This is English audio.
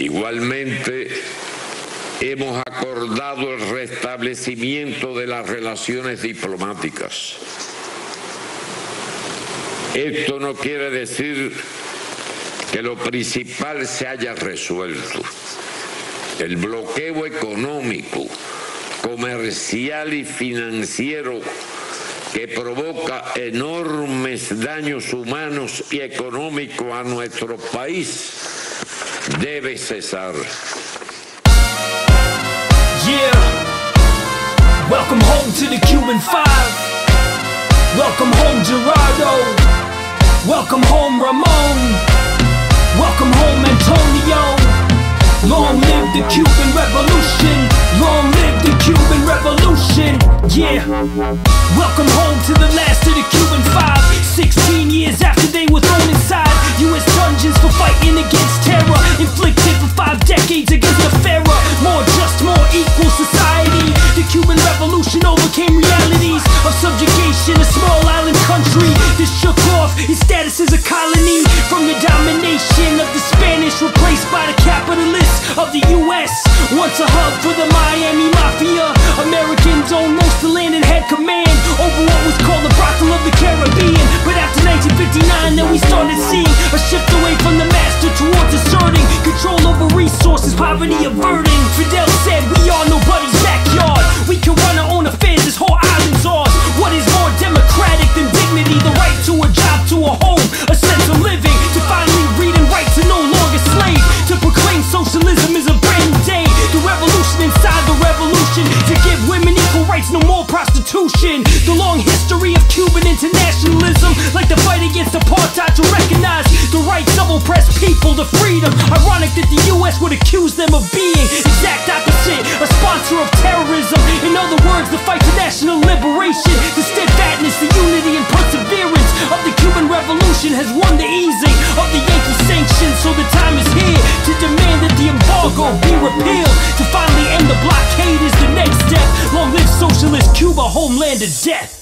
Igualmente, hemos acordado el restablecimiento de las relaciones diplomáticas. Esto no quiere decir que lo principal se haya resuelto. El bloqueo económico, comercial y financiero que provoca enormes daños humanos y económicos a nuestro país debe cesar. Yeah. Welcome home to the Cuban Five. Welcome home, Gerardo. Welcome home, Ramon. Welcome home, Antonio. Long live the Cuban Revolution. Long live the Cuban Revolution. Yeah. Welcome home to the last of the Cuban Five. 16 years after they were thrown inside U.S. dungeons for fighting against its status as a colony from the domination of the Spanish, replaced by the capitalists of the U.S. Once a hub for the Miami Mafia, Americans owned most of the land and had command over what was called the brothel of the Caribbean. But after 1959, then we started seeing a shift away from the master towards asserting control over resources, poverty averting. The long history of Cuban internationalism, like the fight against apartheid, to recognize the rights of oppressed people, the freedom. Ironic that the U.S. would accuse them of being exact opposite, a sponsor of terrorism. In other words, the fight for national liberation, the steadfastness, the unity and perseverance of the Cuban Revolution has won the easing of the Yankee sanctions. So the time is here to demand that the embargo Cuba, homeland of death.